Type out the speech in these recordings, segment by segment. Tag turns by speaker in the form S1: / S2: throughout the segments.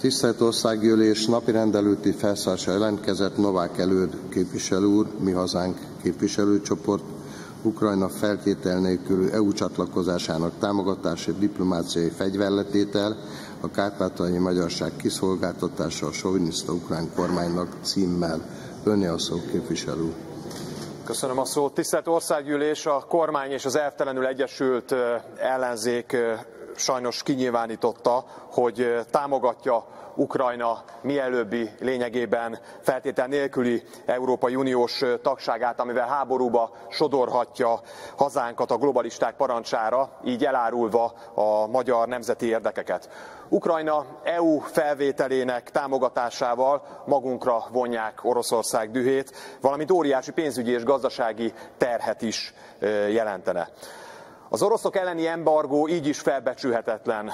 S1: Tisztelt Országgyűlés napi rendelőti felszállása jelentkezett Novák Előd képviselő úr, mi hazánk képviselőcsoport, Ukrajna feltétel nélkülű EU csatlakozásának támogatása, diplomáciai fegyverletétel, a kárpátaljai magyarság kiszolgáltatása a soviniszta ukrán kormánynak címmel. Önni a szó képviselő.
S2: Köszönöm a szót. Tisztelt Országgyűlés, a kormány és az elvtelenül egyesült ellenzék sajnos kinyilvánította, hogy támogatja Ukrajna mielőbbi lényegében feltétel nélküli Európai Uniós tagságát, amivel háborúba sodorhatja hazánkat a globalisták parancsára, így elárulva a magyar nemzeti érdekeket. Ukrajna EU felvételének támogatásával magunkra vonják Oroszország dühét, valamint óriási pénzügyi és gazdasági terhet is jelentene. Az oroszok elleni embargó így is felbecsülhetetlen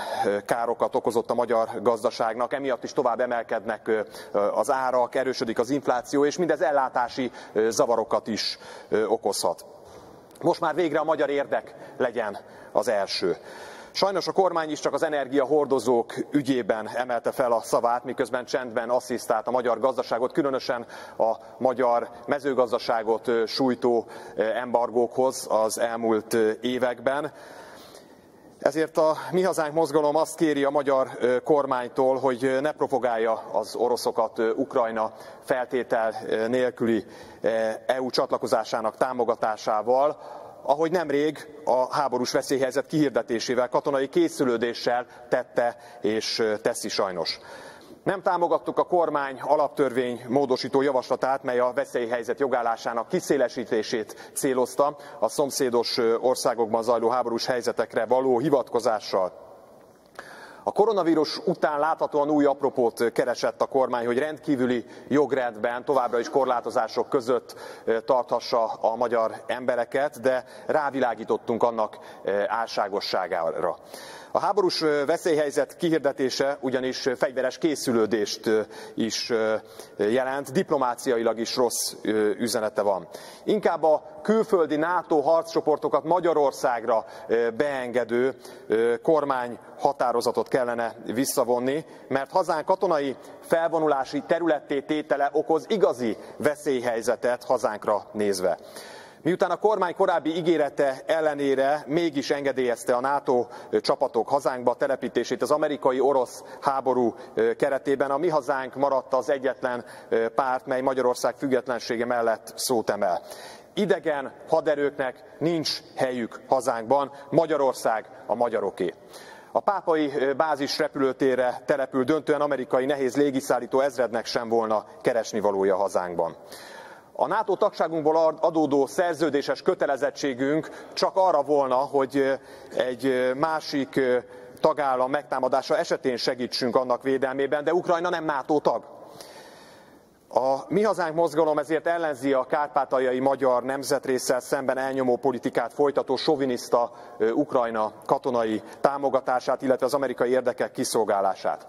S2: károkat okozott a magyar gazdaságnak, emiatt is tovább emelkednek az árak, erősödik az infláció, és mindez ellátási zavarokat is okozhat. Most már végre a magyar érdek legyen az első. Sajnos a kormány is csak az energiahordozók ügyében emelte fel a szavát, miközben csendben asszisztált a magyar gazdaságot, különösen a magyar mezőgazdaságot sújtó embargókhoz az elmúlt években. Ezért a Mi Hazánk mozgalom azt kéri a magyar kormánytól, hogy ne propagálja az oroszokat Ukrajna feltétel nélküli EU csatlakozásának támogatásával, ahogy nemrég a háborús veszélyhelyzet kihirdetésével, katonai készülődéssel tette és teszi sajnos. Nem támogattuk a kormány alaptörvény módosító javaslatát, mely a veszélyhelyzet jogállásának kiszélesítését célozta a szomszédos országokban zajló háborús helyzetekre való hivatkozással. A koronavírus után láthatóan új apropót keresett a kormány, hogy rendkívüli jogrendben továbbra is korlátozások között tarthassa a magyar embereket, de rávilágítottunk annak álságosságára. A háborús veszélyhelyzet kihirdetése ugyanis fegyveres készülődést is jelent, diplomáciailag is rossz üzenete van. Inkább a külföldi NATO harccsoportokat Magyarországra beengedő kormány határozatot kellene visszavonni, mert hazánk katonai felvonulási területté tétele okoz igazi veszélyhelyzetet hazánkra nézve. Miután a kormány korábbi ígérete ellenére mégis engedélyezte a NATO csapatok hazánkba telepítését az amerikai-orosz háború keretében, a mi hazánk maradt az egyetlen párt, mely Magyarország függetlensége mellett szót emel. Idegen haderőknek nincs helyük hazánkban, Magyarország a magyaroké. A pápai bázis repülőtérre települ döntően amerikai nehéz légiszállító ezrednek sem volna keresni valója hazánkban. A NATO tagságunkból adódó szerződéses kötelezettségünk csak arra volna, hogy egy másik tagállam megtámadása esetén segítsünk annak védelmében, de Ukrajna nem NATO tag. A Mi Hazánk mozgalom ezért ellenzi a kárpátaljai magyar nemzetrészsel szemben elnyomó politikát folytató soviniszta Ukrajna katonai támogatását, illetve az amerikai érdekek kiszolgálását.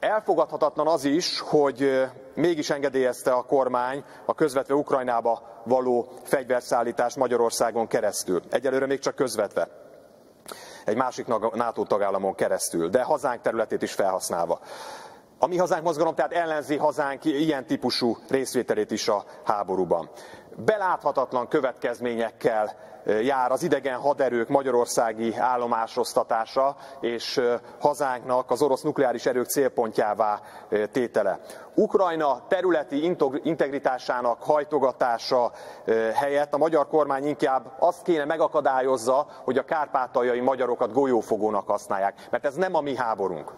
S2: Elfogadhatatlan az is, hogy mégis engedélyezte a kormány a közvetve Ukrajnába való fegyverszállítást Magyarországon keresztül. Egyelőre még csak közvetve. Egy másik NATO tagállamon keresztül, de hazánk területét is felhasználva. A mi hazánk mozgalom tehát ellenzi hazánk ilyen típusú részvételét is a háborúban. Beláthatatlan következményekkel jár az idegen haderők magyarországi állomásosztatása és hazánknak az orosz nukleáris erők célpontjává tétele. Ukrajna területi integritásának hajtogatása helyett a magyar kormány inkább azt kéne megakadályozza, hogy a kárpátaljai magyarokat golyófogónak használják, mert ez nem a mi háborunk.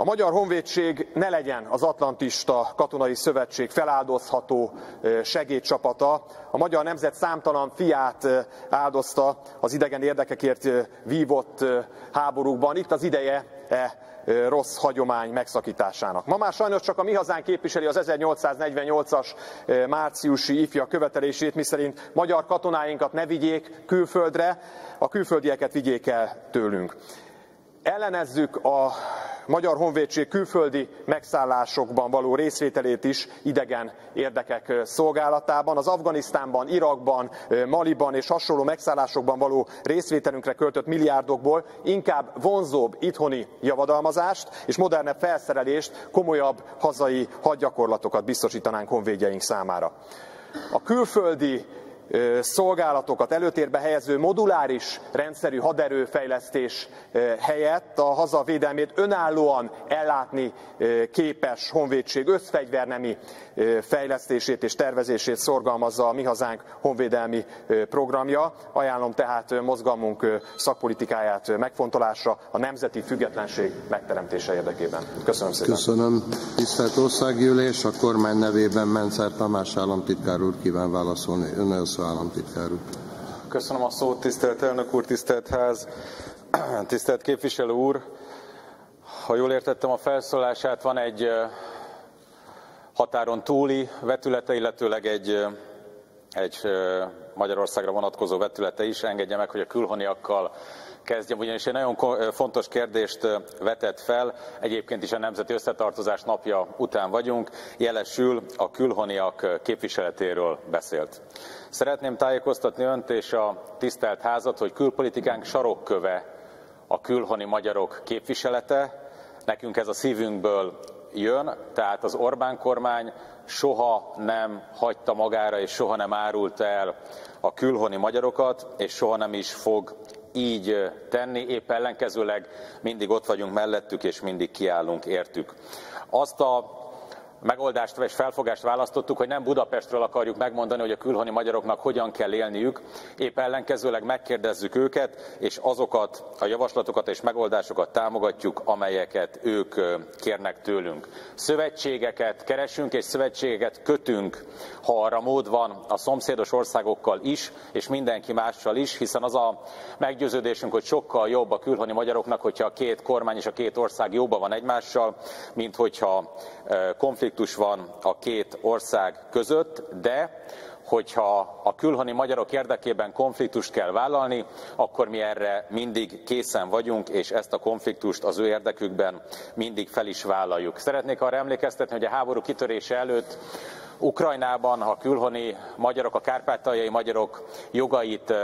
S2: A Magyar Honvédség ne legyen az Atlantista Katonai Szövetség feláldozható segédcsapata. A magyar nemzet számtalan fiát áldozta az idegen érdekekért vívott háborúkban. Itt az ideje e rossz hagyomány megszakításának. Ma már sajnos csak a mi hazánk képviseli az 1848-as márciusi ifja követelését, miszerint magyar katonáinkat ne vigyék külföldre, a külföldieket vigyék el tőlünk. Ellenezzük a Magyar Honvédség külföldi megszállásokban való részvételét is idegen érdekek szolgálatában. Az Afganisztánban, Irakban, Maliban és hasonló megszállásokban való részvételünkre költött milliárdokból inkább vonzóbb itthoni javadalmazást és modernebb felszerelést, komolyabb hazai hadgyakorlatokat biztosítanánk honvédjeink számára. A külföldi szolgálatokat előtérbe helyező moduláris rendszerű haderőfejlesztés helyett a haza védelmét önállóan ellátni képes honvédség összfegyvernemi fejlesztését és tervezését szorgalmazza a Mi Hazánk honvédelmi programja. Ajánlom tehát mozgalmunk szakpolitikáját megfontolásra a nemzeti függetlenség megteremtése érdekében. Köszönöm szépen.
S1: Köszönöm. Tisztelt Országgyűlés, a kormány nevében Mencer Tamás államtitkár úr kíván válaszolni. Ön szó államtitkár úr.
S3: Köszönöm a szót, tisztelt elnök úr, tisztelt ház, tisztelt képviselő úr. Ha jól értettem a felszólását, van egy határon túli vetülete, illetőleg egy, egy Magyarországra vonatkozó vetülete is. Engedje meg, hogy a külhoniakkal kezdjem, ugyanis egy nagyon fontos kérdést vetett fel, egyébként is a Nemzeti Összetartozás napja után vagyunk, jelesül a külhoniak képviseletéről beszélt. Szeretném tájékoztatni önt és a tisztelt házat, hogy külpolitikánk sarokköve a külhoni magyarok képviselete, nekünk ez a szívünkből jön, tehát az Orbán kormány soha nem hagyta magára és soha nem árult el a külhoni magyarokat, és soha nem is fog így tenni, épp ellenkezőleg mindig ott vagyunk mellettük, és mindig kiállunk értük. Azt a megoldást és felfogást választottuk, hogy nem Budapestről akarjuk megmondani, hogy a külhoni magyaroknak hogyan kell élniük, épp ellenkezőleg megkérdezzük őket, és azokat a javaslatokat és megoldásokat támogatjuk, amelyeket ők kérnek tőlünk. Szövetségeket keresünk és szövetségeket kötünk, ha arra mód van a szomszédos országokkal is, és mindenki mással is, hiszen az a meggyőződésünk, hogy sokkal jobb a külhoni magyaroknak, hogyha a két kormány és a két ország jóban van egymással, mint hogyha konfliktus konfliktus van a két ország között, de hogyha a külhoni magyarok érdekében konfliktust kell vállalni, akkor mi erre mindig készen vagyunk, és ezt a konfliktust az ő érdekükben mindig fel is vállaljuk. Szeretnék arra emlékeztetni, hogy a háború kitörése előtt Ukrajnában a külhoni magyarok, a kárpátaljai magyarok jogait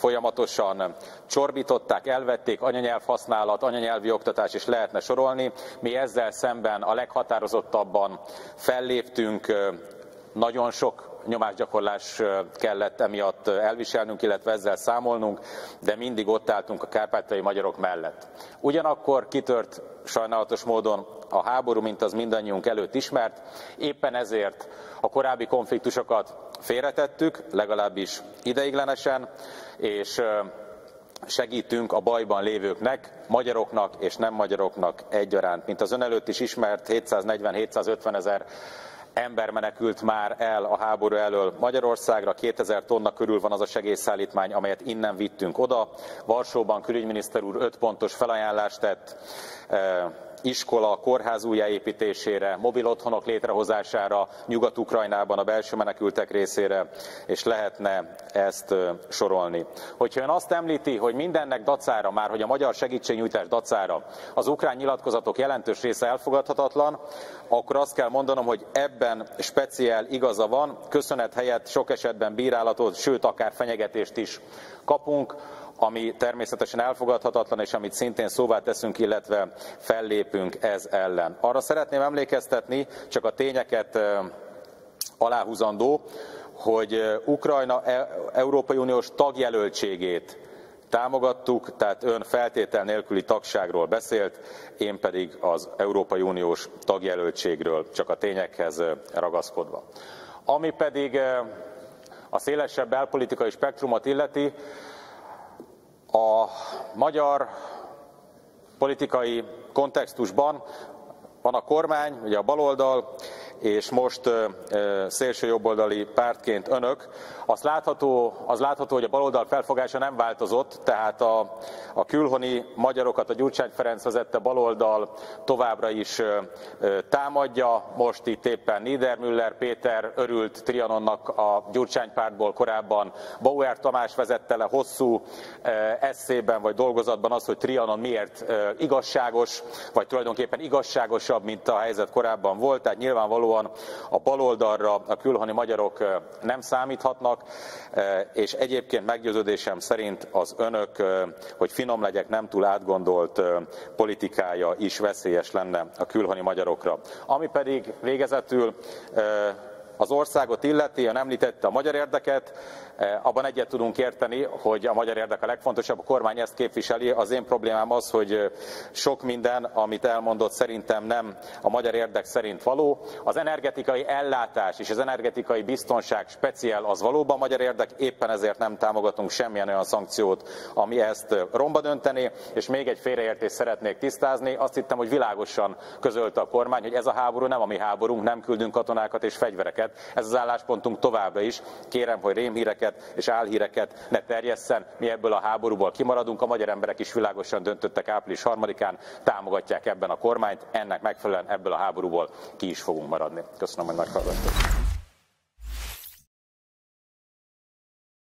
S3: folyamatosan csorbították, elvették, anyanyelvhasználat, anyanyelvi oktatás is lehetne sorolni. Mi ezzel szemben a leghatározottabban felléptünk, nagyon sok nyomásgyakorlás kellett emiatt elviselnünk, illetve ezzel számolnunk, de mindig ott álltunk a kárpátai magyarok mellett. Ugyanakkor kitört sajnálatos módon a háború, mint az mindannyiunk előtt ismert, éppen ezért a korábbi konfliktusokat félretettük, legalábbis ideiglenesen, és segítünk a bajban lévőknek, magyaroknak és nem magyaroknak egyaránt. Mint az ön előtt is ismert, 740-750 ezer ember menekült már el a háború elől Magyarországra, 2000 tonna körül van az a segélyszállítmány, amelyet innen vittünk oda. Varsóban külügyminiszter úr öt pontos felajánlást tett, iskola, kórház újjáépítésére, mobil otthonok létrehozására, Nyugat-Ukrajnában a belső menekültek részére, és lehetne ezt sorolni. Hogyha ön azt említi, hogy mindennek dacára, már hogy a magyar segítségnyújtás dacára az ukrán nyilatkozatok jelentős része elfogadhatatlan, akkor azt kell mondanom, hogy ebben speciál igaza van, köszönet helyett sok esetben bírálatot, sőt akár fenyegetést is kapunk, ami természetesen elfogadhatatlan, és amit szintén szóvá teszünk, illetve fellépünk ez ellen. Arra szeretném emlékeztetni, csak a tényeket aláhúzandó, hogy Ukrajna e, Európai Uniós tagjelöltségét támogattuk, tehát ön feltétel nélküli tagságról beszélt, én pedig az Európai Uniós tagjelöltségről, csak a tényekhez ragaszkodva. Ami pedig a szélesebb belpolitikai spektrumot illeti, a magyar politikai kontextusban van a kormány, ugye a baloldal, és most szélső jobboldali pártként önök, az látható, az látható, hogy a baloldal felfogása nem változott, tehát a, a külhoni magyarokat a Gyurcsány Ferenc vezette baloldal továbbra is támadja, most itt éppen Niedermüller Péter örült Trianonnak a Gyurcsány pártból korábban, Bauer Tamás vezette le hosszú eszében vagy dolgozatban az, hogy Trianon miért igazságos, vagy tulajdonképpen igazságosabb, mint a helyzet korábban volt, tehát nyilvánvalóan a baloldalra a külhoni magyarok nem számíthatnak, és egyébként meggyőződésem szerint az önök, hogy finom legyek, nem túl átgondolt politikája is veszélyes lenne a külhoni magyarokra. Ami pedig végezetül az országot illeti, ön említette a magyar érdeket, abban egyet tudunk érteni, hogy a magyar érdek a legfontosabb, a kormány ezt képviseli. Az én problémám az, hogy sok minden, amit elmondott, szerintem nem a magyar érdek szerint való. Az energetikai ellátás és az energetikai biztonság speciál az valóban magyar érdek, éppen ezért nem támogatunk semmilyen olyan szankciót, ami ezt romba döntené, és még egy félreértést szeretnék tisztázni. Azt hittem, hogy világosan közölte a kormány, hogy ez a háború nem a mi háborunk, nem küldünk katonákat és fegyvereket. Ez az álláspontunk továbbra is. Kérem, hogy rémhíreket és álhíreket ne terjesszen. Mi ebből a háborúból kimaradunk. A magyar emberek is világosan döntöttek április harmadikán, támogatják ebben a kormányt. Ennek megfelelően ebből a háborúból ki is fogunk maradni. Köszönöm, hogy meghallgattak.